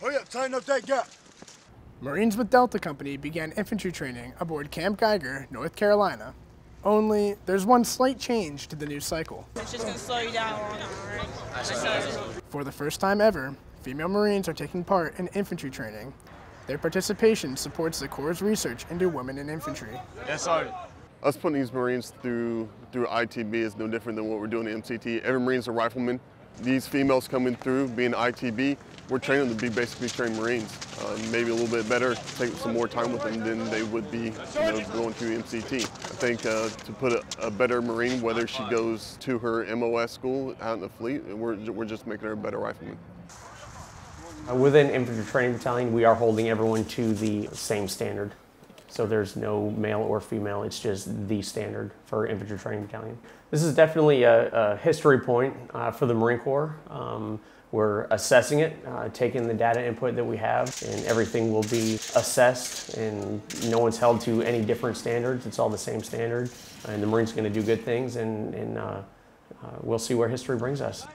Hurry up, tighten up that gap. Marines with Delta Company began infantry training aboard Camp Geiger, North Carolina. Only, there's one slight change to the new cycle. It's just gonna slow you down long right? For the first time ever, female Marines are taking part in infantry training. Their participation supports the Corps' research into women in infantry. Yes, sir. Us putting these Marines through through ITB is no different than what we're doing at MCT. Every Marine's a rifleman. These females coming through being ITB, we're training them to be basically trained Marines. Uh, maybe a little bit better, take some more time with them than they would be you know, going through MCT. I think uh, to put a, a, better Marine, whether she goes to her MOS school out in the fleet, we're, we're just making her a better rifleman. Uh, within Infantry Training Battalion, we are holding everyone to the same standard. So there's no male or female, it's just the standard for Infantry Training Battalion. This is definitely a, a history point uh, for the Marine Corps. Um, we're assessing it, uh, taking the data input that we have, and everything will be assessed, and no one's held to any different standards. It's all the same standard, and the Marines are going to do good things, and, and uh, uh, we'll see where history brings us.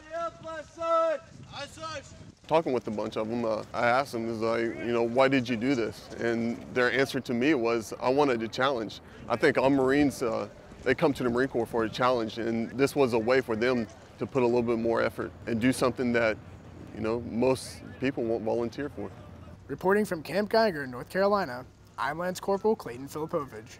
Talking with a bunch of them, uh, I asked them, is like, you know, why did you do this? And their answer to me was, I wanted a challenge. I think all Marines, uh, they come to the Marine Corps for a challenge, and this was a way for them to put a little bit more effort and do something that, you know, most people won't volunteer for. Reporting from Camp Geiger, North Carolina, I'm Lance Corporal Clayton Filipovich.